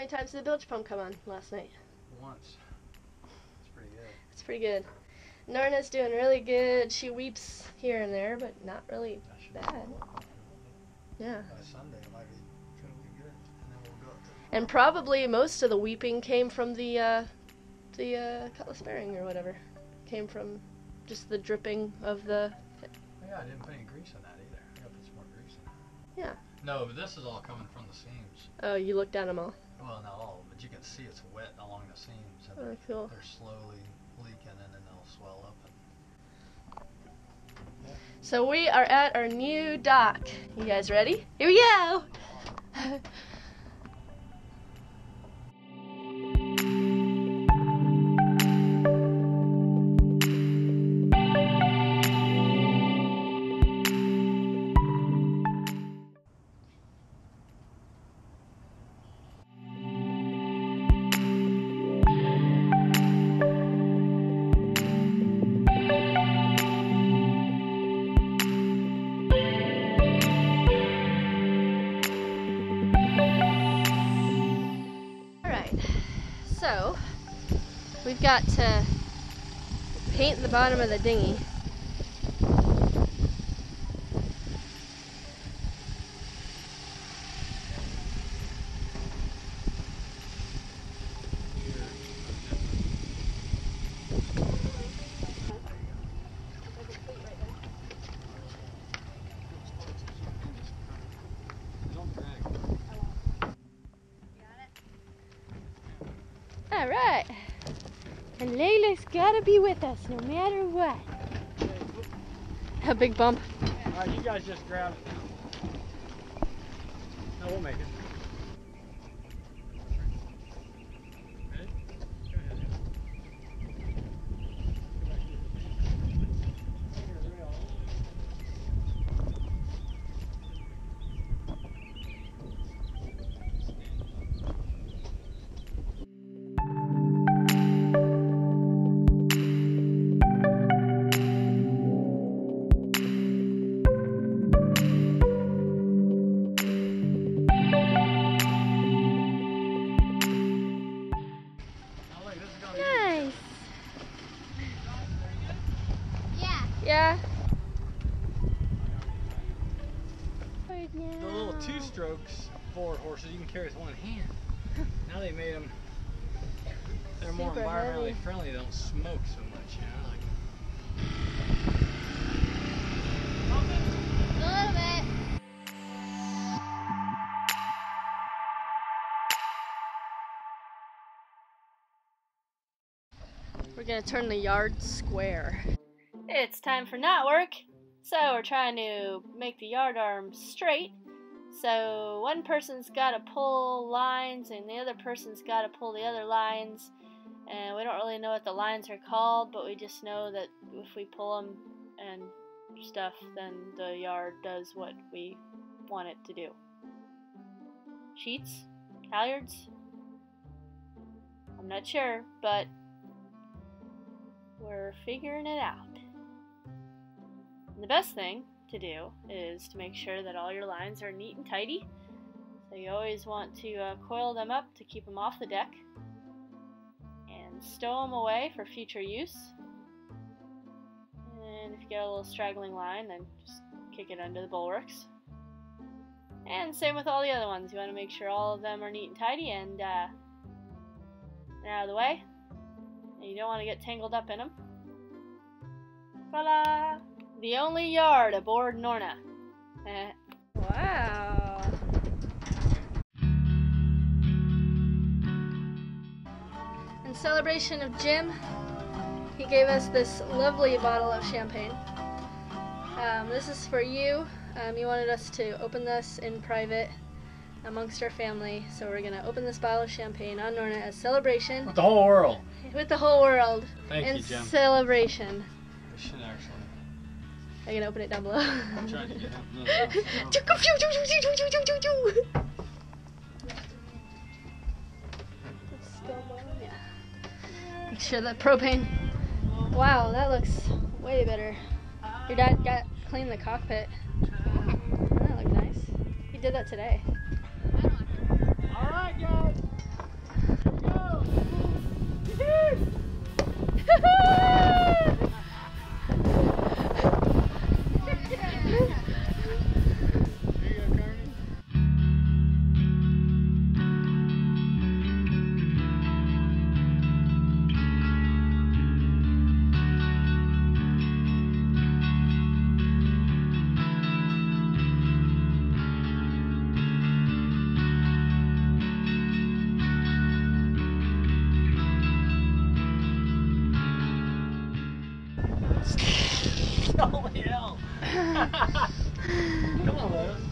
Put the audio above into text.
How many times did the bilge pump come on last night? Once. It's pretty good. It's pretty good. Norna's doing really good. She weeps here and there, but not really bad. Yeah. By Sunday, it might be good, and then we'll go. And probably most of the weeping came from the uh, the uh, cutlass bearing or whatever. Came from just the dripping of the. Yeah, I didn't put any grease in that either. I gotta put some more grease in. Yeah. No, but this is all coming from the seams. Oh, you looked at them all. Well, not all, but you can see it's wet along the seams, and they're, cool. they're slowly leaking, and then they'll swell up. And So we are at our new dock. You guys ready? Here we go. we've got to paint the bottom of the dinghy. All right. And Layla's gotta be with us no matter what. A big bump. All right, you guys just grab it. No, we'll make it. Yeah. Yeah. the little two strokes forward horses you can carry with one hand. now they made them. They're more Super environmentally heavy. friendly. They don't smoke so much, you know. Like, A little bit. We're gonna turn the yard square. It's time for knot work. So we're trying to make the yard arm straight. So one person's gotta pull lines and the other person's gotta pull the other lines. And we don't really know what the lines are called, but we just know that if we pull them and stuff, then the yard does what we want it to do. Sheets? Halyards? I'm not sure, but we're figuring it out. And the best thing to do is to make sure that all your lines are neat and tidy. So you always want to uh, coil them up to keep them off the deck and stow them away for future use. And if you get a little straggling line, then just kick it under the bulwarks. And same with all the other ones. You want to make sure all of them are neat and tidy and, uh, and out of the way. And you don't want to get tangled up in them. Voila! The only yard aboard Norna. Eh. wow. In celebration of Jim, he gave us this lovely bottle of champagne. Um, this is for you. Um, you wanted us to open this in private amongst our family, so we're gonna open this bottle of champagne on Norna as celebration with the whole world. with the whole world Thank in you, Jim. celebration. I should actually. I can open it down below. I'm trying to get out. Make sure the propane. Wow, that looks way better. Your dad got cleaned the cockpit. Doesn't that looks nice? He did that today. Alright, guys. Here we go. Come on, man.